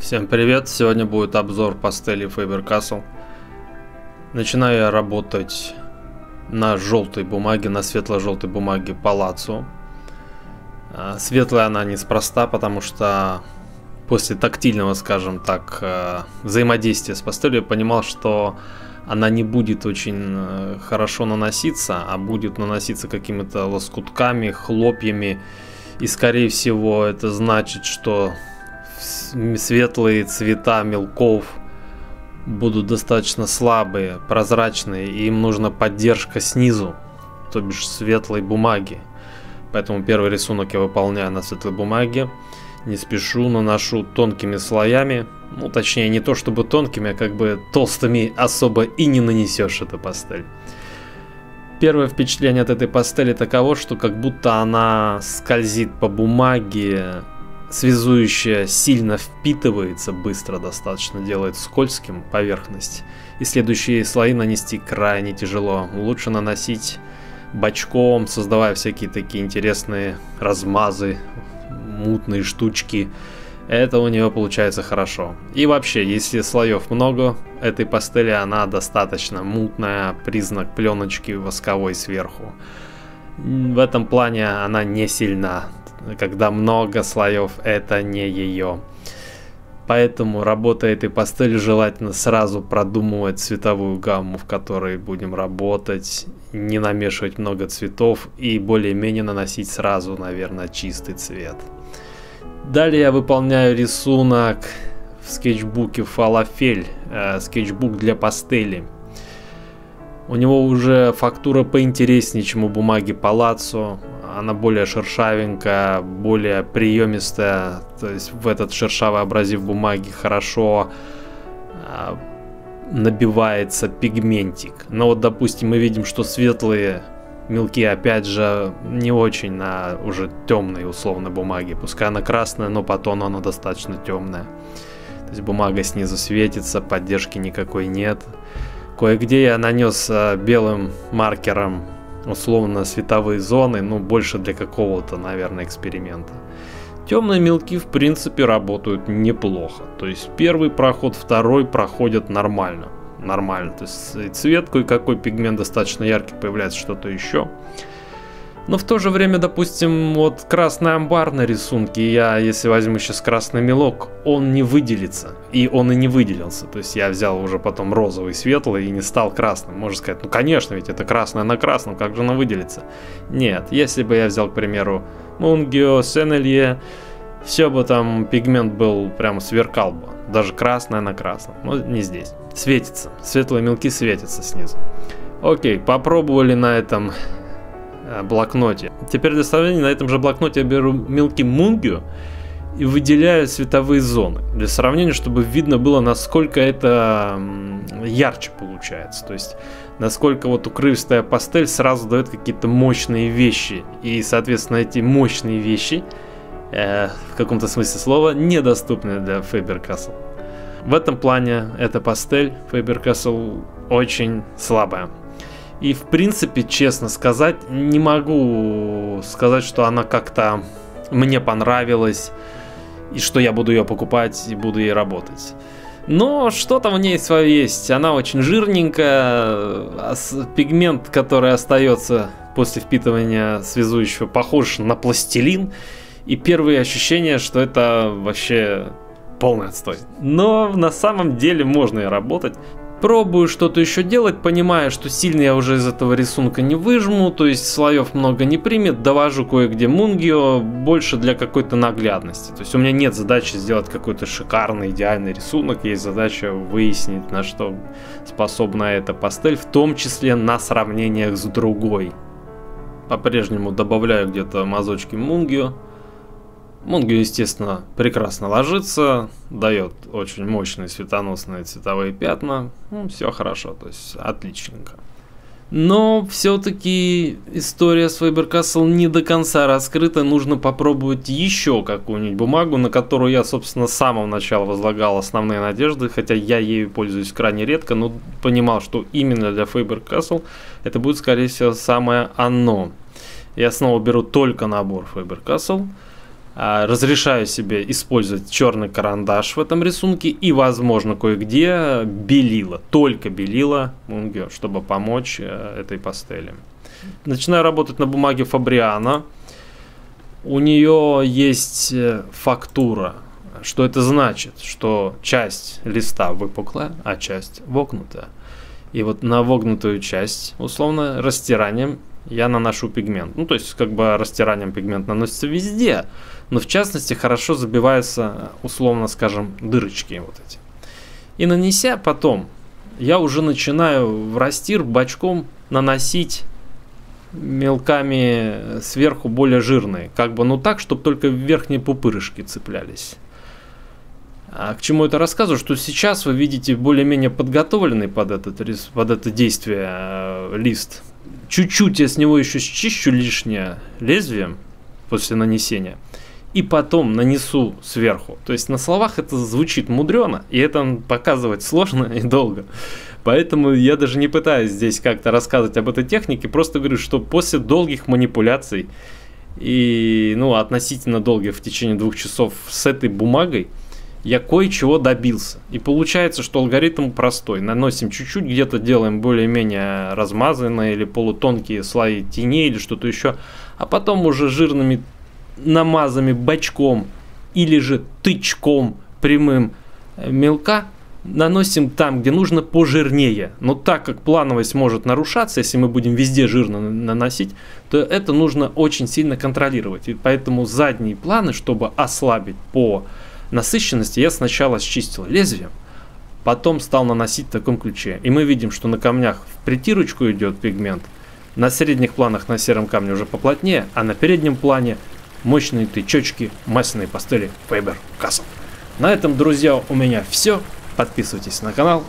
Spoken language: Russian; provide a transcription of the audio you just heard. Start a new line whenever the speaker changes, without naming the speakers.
Всем привет! Сегодня будет обзор пастели Faber-Castell. Начинаю я работать на желтой бумаге, на светло-желтой бумаге Палаццо. А, светлая она неспроста, потому что после тактильного, скажем так, э, взаимодействия с пастелью я понимал, что она не будет очень э, хорошо наноситься, а будет наноситься какими-то лоскутками, хлопьями. И скорее всего это значит, что светлые цвета мелков будут достаточно слабые, прозрачные, и им нужна поддержка снизу, то бишь светлой бумаги. Поэтому первый рисунок я выполняю на светлой бумаге. Не спешу, наношу тонкими слоями. Ну, точнее, не то чтобы тонкими, а как бы толстыми особо и не нанесешь эту пастель. Первое впечатление от этой пастели таково, что как будто она скользит по бумаге связующая сильно впитывается быстро достаточно, делает скользким поверхность. И следующие слои нанести крайне тяжело. Лучше наносить бочком, создавая всякие такие интересные размазы, мутные штучки. Это у нее получается хорошо. И вообще, если слоев много, этой пастели она достаточно мутная, признак пленочки восковой сверху. В этом плане она не сильна когда много слоев, это не ее. Поэтому, работая этой пастелью, желательно сразу продумывать цветовую гамму, в которой будем работать, не намешивать много цветов и более-менее наносить сразу, наверное, чистый цвет. Далее я выполняю рисунок в скетчбуке Falafel, э, скетчбук для пастели. У него уже фактура поинтереснее, чем у бумаги Палаццо она более шершавенькая, более приемистая, то есть в этот шершавый абразив бумаги хорошо э, набивается пигментик. Но вот, допустим, мы видим, что светлые мелки, опять же, не очень на уже темной условно бумаге. Пускай она красная, но по тону она достаточно темная. То есть бумага снизу светится, поддержки никакой нет. Кое-где я нанес э, белым маркером условно световые зоны, ну больше для какого-то, наверное, эксперимента. Темные мелки в принципе работают неплохо. То есть первый проход, второй проходят нормально. Нормально. То есть и цвет, кое-какой пигмент достаточно яркий, появляется что-то еще. Но в то же время, допустим, вот красный амбар на рисунке, я, если возьму сейчас красный мелок, он не выделится. И он и не выделился. То есть я взял уже потом розовый, светлый и не стал красным. Можно сказать, ну конечно, ведь это красное на красном, как же оно выделится? Нет, если бы я взял, к примеру, Мунгио, Сенелье, все бы там пигмент был прямо сверкал бы. Даже красное на красном. Но не здесь. Светится. Светлые мелки светятся снизу. Окей, попробовали на этом блокноте. Теперь для сравнения, на этом же блокноте я беру мелкий мунгио и выделяю цветовые зоны. Для сравнения, чтобы видно было, насколько это ярче получается. То есть, насколько вот укрывистая пастель сразу дает какие-то мощные вещи. И, соответственно, эти мощные вещи, э, в каком-то смысле слова, недоступны для Faber-Castell. В этом плане эта пастель Faber-Castell очень слабая. И в принципе, честно сказать, не могу сказать, что она как-то мне понравилась, и что я буду ее покупать и буду ей работать. Но что-то в ней свое есть. Она очень жирненькая, а пигмент, который остается после впитывания связующего, похож на пластилин. И первые ощущения, что это вообще полный отстой. Но на самом деле можно и работать. Пробую что-то еще делать, понимая, что сильно я уже из этого рисунка не выжму, то есть слоев много не примет, довожу кое-где мунгио больше для какой-то наглядности. То есть у меня нет задачи сделать какой-то шикарный, идеальный рисунок, есть задача выяснить, на что способна эта пастель, в том числе на сравнениях с другой. По-прежнему добавляю где-то мазочки мунгио, Монгу, естественно, прекрасно ложится, дает очень мощные светоносные цветовые пятна. Ну, все хорошо, то есть отличненько. Но все-таки история с Faber-Castell не до конца раскрыта. Нужно попробовать еще какую-нибудь бумагу, на которую я, собственно, с самого начала возлагал основные надежды, хотя я ею пользуюсь крайне редко, но понимал, что именно для Faber-Castell это будет, скорее всего, самое оно. Я снова беру только набор Faber-Castell. А, разрешаю себе использовать черный карандаш в этом рисунке и, возможно, кое-где белила, только белила, чтобы помочь э, этой пастели. Начинаю работать на бумаге Фабриана. У нее есть э, фактура. Что это значит? Что часть листа выпуклая, а часть вогнутая. И вот на вогнутую часть, условно, растиранием я наношу пигмент. Ну, то есть, как бы растиранием пигмент наносится везде, но в частности хорошо забиваются, условно скажем, дырочки вот эти. И нанеся потом, я уже начинаю в растир бачком наносить мелками сверху более жирные. Как бы, ну так, чтобы только верхние пупырышки цеплялись. А к чему это рассказываю? Что сейчас вы видите более-менее подготовленный под, этот, под это действие э, лист. Чуть-чуть я с него еще счищу лишнее лезвием после нанесения. И потом нанесу сверху. То есть на словах это звучит мудрено, и это показывать сложно и долго. Поэтому я даже не пытаюсь здесь как-то рассказывать об этой технике, просто говорю, что после долгих манипуляций и ну, относительно долгих в течение двух часов с этой бумагой, я кое-чего добился. И получается, что алгоритм простой. Наносим чуть-чуть, где-то делаем более-менее размазанные или полутонкие слои теней или что-то еще, а потом уже жирными намазами бочком или же тычком прямым э, мелка наносим там, где нужно пожирнее. Но так как плановость может нарушаться, если мы будем везде жирно наносить, то это нужно очень сильно контролировать. И поэтому задние планы, чтобы ослабить по насыщенности, я сначала счистил лезвием, потом стал наносить в таком ключе. И мы видим, что на камнях в притирочку идет пигмент, на средних планах на сером камне уже поплотнее, а на переднем плане мощные тычочки масляной пастели Faber Castle. На этом, друзья, у меня все. Подписывайтесь на канал,